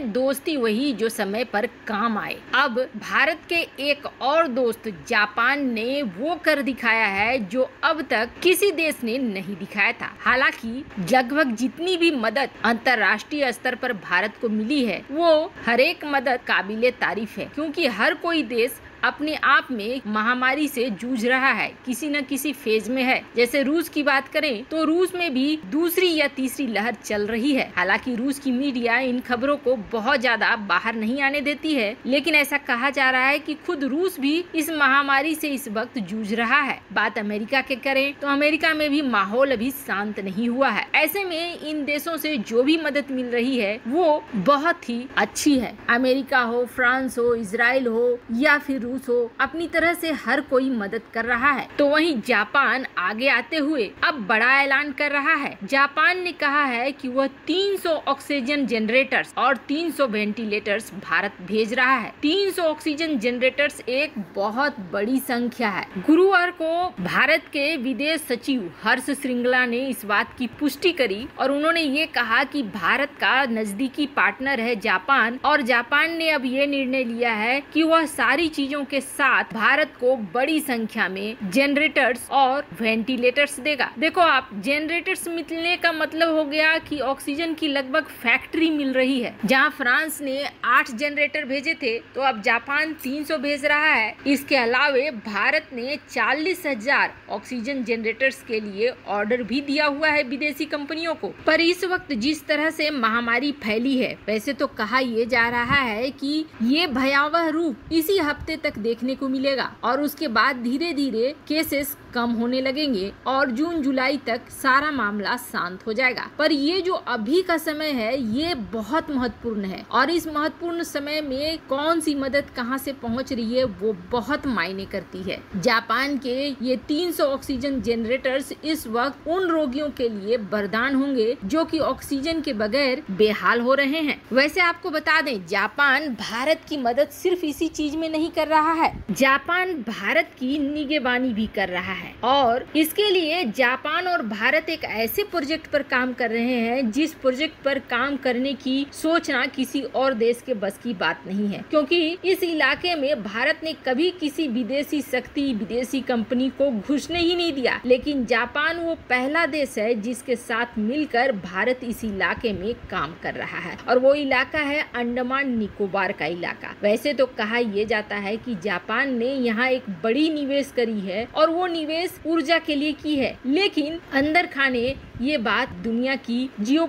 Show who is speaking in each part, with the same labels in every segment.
Speaker 1: दोस्ती वही जो समय पर काम आए। अब भारत के एक और दोस्त जापान ने वो कर दिखाया है, जो अब तक किसी देश ने नहीं दिखाया था। हालाँकि, लगभग जितनी भी मदद अंतर्राष्ट्रीय स्तर पर भारत को मिली है, वो हर एक मदद काबिले तारीफ़ है, क्योंकि हर कोई देश अपने आप में महामारी से जूझ रहा है। किसी न किसी फ़ेज़ में है। जैसे रूस की बात करें तो रूस में भी दूसरी या तीसरी लहर चल रही है। हालाँकि रूस की मीडिया इन खबरों को बहुत ज़्यादा बाहर नहीं आने देती है, लेकिन ऐसा कहा जा रहा है कि खुद रूस भी इस महामारी से इस वक्त जूझ रहा है। बात अमेरिका के करें तो अमेरिका में भी माहौल अभी शांत नहीं हुआ है। ऐसे में इन देशों से जो भी मदद मिल रही है, वो बहुत ही अच्छी है। अमेरिका हो, फ्रांस हो इसराइल हो, या फिर रूस हो, अपनी तरह से हर कोई मदद कर रहा है। तो वहीं जापान आगे आते हुए अब बड़ा ऐलान कर रहा है। जापान ने कहा है कि वह 300 ऑक्सीजन जनरेटर्स और 300 वेंटिलेटर्स भारत भेज रहा है। 300 ऑक्सीजन जनरेटर्स एक बहुत बड़ी संख्या है। गुरुवार को भारत के विदेश सचिव हर्ष श्रृंगला ने इस बात की पुष्टि करी और उन्होंने ये कहा कि भारत का नजदीकी पार्टनर है जापान और जापान ने अब ये निर्णय लिया है कि वह सारी चीज़ों के साथ भारत को बड़ी संख्या में जनरेटर्स और वेंटिलेटर्स देगा। देखो आप जनरेटर्स मिलने का मतलब हो गया कि ऑक्सीजन की लगभग फैक्ट्री मिल रही है। जहाँ फ्रांस ने आठ जनरेटर भेजे थे तो अब जापान 300 भेज रहा है। इसके अलावे भारत ने चालीस हज़ार ऑक्सीजन जनरेटर्स के लिए ऑर्डर भी दिया हुआ है विदेशी कंपनियों को। पर इस वक्त जिस तरह से महामारी फैली है, वैसे तो कहा यह जा रहा है कि ये भयावह रूप इसी हफ़्ते तक देखने को मिलेगा और उसके बाद धीरे धीरे केसेस कम होने लगेंगे और जून, जुलाई तक सारा मामला शांत हो जाएगा। पर ये जो अभी का समय है, ये बहुत महत्वपूर्ण है। और इस महत्वपूर्ण समय में कौन सी मदद कहाँ से पहुँच रही है, वो बहुत मायने करती है। जापान के ये 300 ऑक्सीजन जनरेटर्स इस वक्त उन रोगियों के लिए वरदान होंगे, जो कि ऑक्सीजन के बगैर बेहाल हो रहे हैं। वैसे आपको बता दें, जापान भारत की मदद सिर्फ़ इसी चीज़ में नहीं कर रहा है। जापान भारत की निगेबानी भी कर रहा है। और इसके लिए जापान और भारत एक ऐसे प्रोजेक्ट पर काम कर रहे हैं, जिस प्रोजेक्ट पर काम करने की सोचना किसी और देश के बस की बात नहीं है। क्योंकि इस इलाके में भारत ने कभी किसी विदेशी शक्ति, विदेशी कंपनी को घुसने ही नहीं दिया। लेकिन जापान वो पहला देश है जिसके साथ मिलकर भारत इस इलाके में काम कर रहा है। और वो इलाका है अंडमान निकोबार का इलाका। वैसे तो कहा यह जाता है कि जापान ने यहाँ एक बड़ी निवेश करी है और वो निवेश ऊर्जा के लिए की है। लेकिन अंदर खाने ये बात दुनिया की जियो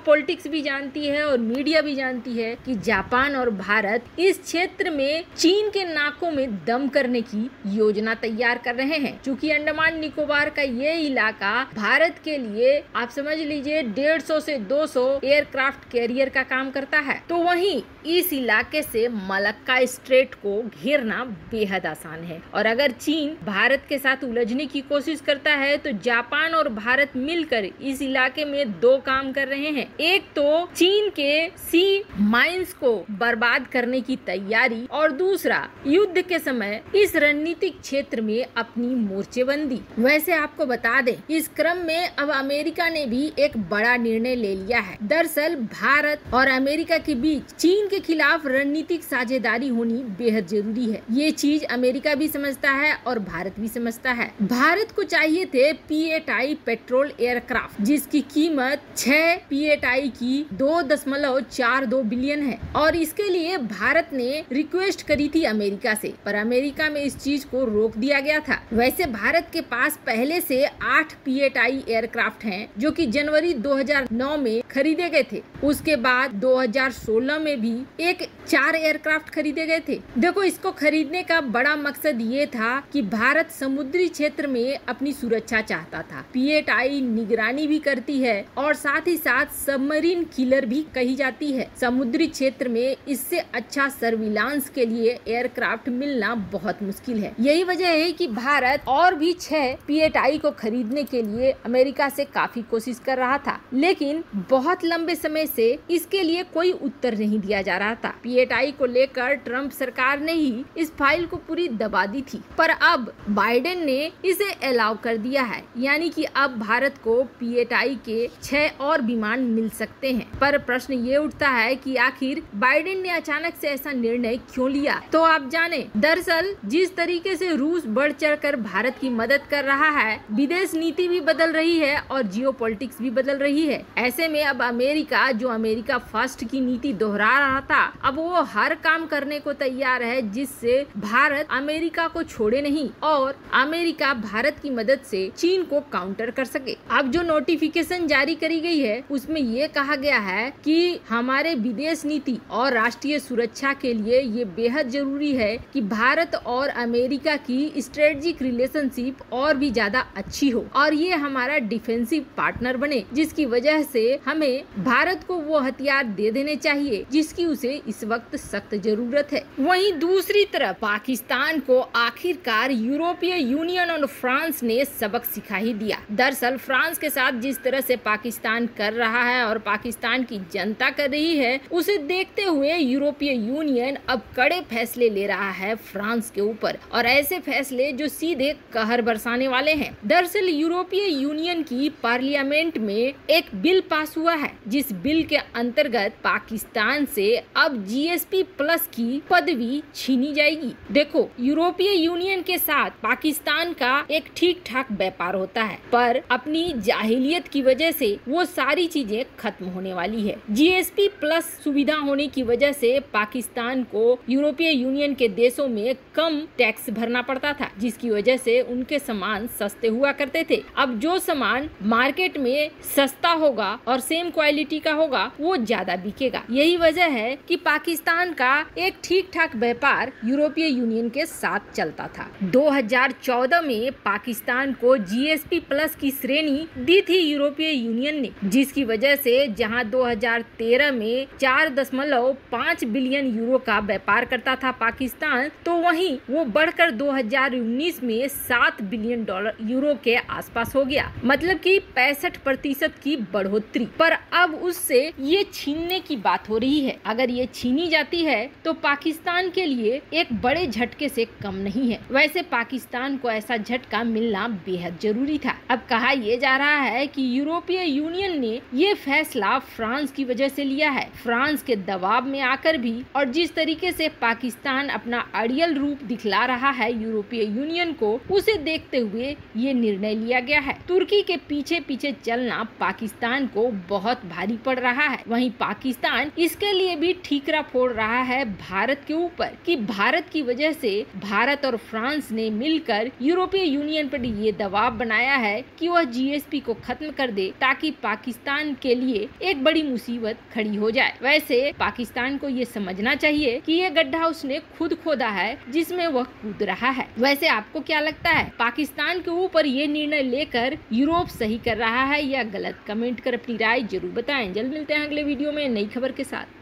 Speaker 1: भी जानती है और मीडिया भी जानती है कि जापान और भारत इस क्षेत्र में चीन के नाकों में दम करने की योजना तैयार कर रहे हैं। चूँकि अंडमान निकोबार का ये इलाका भारत के लिए, आप समझ लीजिए, डेढ़ सौ से 200 एयरक्राफ्ट कैरियर का काम करता है। तो वहीं इस इलाके से मलक्का स्ट्रेट को घेरना बेहद आसान है। और अगर चीन भारत के साथ उलझने की कोशिश करता है तो जापान और भारत मिलकर इस इलाके में दो काम कर रहे हैं। एक तो चीन के सी माइंस को बर्बाद करने की तैयारी और दूसरा युद्ध के समय इस रणनीतिक क्षेत्र में अपनी मोर्चेबंदी। वैसे आपको बता दें, इस क्रम में अब अमेरिका ने भी एक बड़ा निर्णय ले लिया है। दरअसल भारत और अमेरिका के बीच चीन के खिलाफ रणनीतिक साझेदारी होनी बेहद ज़रूरी है। ये चीज़ अमेरिका भी समझता है और भारत भी समझता है। भारत को चाहिए थे पी आई पेट्रोल एयरक्राफ्ट जिसकी कीमत छह पी आई की दो दशमलव चार दो बिलियन है। और इसके लिए भारत ने रिक्वेस्ट करी थी अमेरिका से, पर अमेरिका में इस चीज़ को रोक दिया गया था। वैसे भारत के पास पहले से आठ पी आई एयरक्राफ्ट हैं, जो कि जनवरी 2009 में खरीदे गए थे। उसके बाद 2016 में भी एक चार एयरक्राफ्ट खरीदे गए थे। देखो, इसको खरीदने का बड़ा मकसद ये था कि भारत समुद्री क्षेत्र में अपनी सुरक्षा चाहता था। पीएटआई निगरानी भी करती है और साथ ही साथ सबमरीन किलर भी कही जाती है। समुद्री क्षेत्र में इससे अच्छा सर्विलांस के लिए एयरक्राफ्ट मिलना बहुत मुश्किल है। यही वजह है कि भारत और भी छह पीएटआई को खरीदने के लिए अमेरिका से काफ़ी कोशिश कर रहा था, लेकिन बहुत लंबे समय से इसके लिए कोई उत्तर नहीं दिया जा रहा था। पीएटआई को लेकर ट्रंप सरकार ने ही इस फ़ाइल फ़ाइल को पूरी दबा दी थी। पर अब बाइडेन ने इसे अलाउ कर दिया है, यानी कि अब भारत को पीएटआई के छह और विमान मिल सकते हैं। पर प्रश्न ये उठता है कि आखिर बाइडेन ने अचानक से ऐसा निर्णय क्यों लिया? तो आप जाने, दरअसल जिस तरीके से रूस बढ़ चढ़ कर भारत की मदद कर रहा है, विदेश नीति भी बदल रही है और जियो भी बदल रही है। ऐसे में अब अमेरिका, जो अमेरिका फ़र्स्ट की नीति दोहरा रहा था, अब वो हर काम करने को तैयार है, जिससे भारत अमेरिका को छोड़े नहीं और अमेरिका भारत की मदद से चीन को काउंटर कर सके। अब जो नोटिफिकेशन जारी करी गई है, उसमें ये कहा गया है कि हमारे विदेश नीति और राष्ट्रीय सुरक्षा के लिए ये बेहद ज़रूरी है कि भारत और अमेरिका की स्ट्रेटेजिक रिलेशनशिप और भी ज़्यादा अच्छी हो और ये हमारा डिफेंसिव पार्टनर बने, जिसकी वजह से हमें भारत को वो हथियार दे देने चाहिए, जिसकी उसे इस वक्त सख्त ज़रूरत है। वहीं दूसरी तरफ़ पाकिस्तान को आखिरकार यूरोपीय यूनियन और फ्रांस ने सबक सिखा ही दिया। दरअसल फ्रांस के साथ जिस तरह से पाकिस्तान कर रहा है और पाकिस्तान की जनता कर रही है, उसे देखते हुए यूरोपीय यूनियन अब कड़े फैसले ले रहा है फ्रांस के ऊपर और ऐसे फैसले जो सीधे कहर बरसाने वाले हैं। दरअसल यूरोपीय यूनियन की पार्लियामेंट में एक बिल पास हुआ है, जिस बिल के अंतर्गत पाकिस्तान से अब जीएसपी प्लस की पदवी छीनी जाएगी। देखो, यूरोपीय यूनियन के साथ पाकिस्तान का एक ठीक ठाक व्यापार होता है, पर अपनी जाहिलियत की वजह से वो सारी चीज़ें खत्म होने वाली है। जीएसपी प्लस सुविधा होने की वजह से पाकिस्तान को यूरोपीय यूनियन के देशों में कम टैक्स भरना पड़ता था, जिसकी वजह से उनके सामान सस्ते हुआ करते थे। अब जो सामान मार्केट में सस्ता होगा और सेम क्वालिटी का होगा, वो ज़्यादा बिकेगा। यही वजह है कि पाकिस्तान का एक ठीक ठाक व्यापार यूरोपीय यूनियन के साथ चलता था। 2014 में पाकिस्तान को जीएसपी प्लस की श्रेणी दी थी यूरोपीय यूनियन ने, जिसकी वजह से जहाँ 2013 में चार दशमलव पाँच बिलियन यूरो का व्यापार करता था पाकिस्तान तो वहीं वो बढ़कर 2019 में सात बिलियन डॉलर यूरो के आसपास हो गया। मतलब कि पैंसठ प्रतिशत की बढ़ोतरी। पर अब उससे ये छीनने की बात हो रही है। अगर ये छीनी जाती है तो पाकिस्तान के लिए एक बड़े झटके से कम नहीं है। वैसे पाकिस्तान को ऐसा झटका मिलना बेहद ज़रूरी था। अब कहा यह जा रहा है कि यूरोपीय यूनियन ने ये फैसला फ्रांस की वजह से लिया है। फ्रांस के दबाव में आकर भी और जिस तरीके से पाकिस्तान अपना अड़ियल रूप दिखला रहा है यूरोपीय यूनियन को, उसे देखते हुए ये निर्णय लिया गया है। तुर्की के पीछे पीछे चलना पाकिस्तान को बहुत भारी पड़ रहा है। वहीं पाकिस्तान इसके लिए भी ठीकरा फोड़ रहा है भारत के ऊपर कि भारत की वजह से भारत और फ्रांस ने मिलकर यूरोपीय यूनियन पर ये दबाव बनाया है कि वह जीएसपी को खत्म कर दे ताकि पाकिस्तान के लिए एक बड़ी मुसीबत खड़ी हो जाए। वैसे पाकिस्तान को ये समझना चाहिए कि ये गड्ढा उसने खुद खोदा है, जिसमें वह कूद रहा है। वैसे आपको क्या लगता है, पाकिस्तान के ऊपर ये निर्णय लेकर यूरोप सही कर रहा है या गलत? कमेंट कर अपनी राय ज़रूर बताएँ। जल्द मिलते हैं अगले वीडियो में नई खबर के साथ।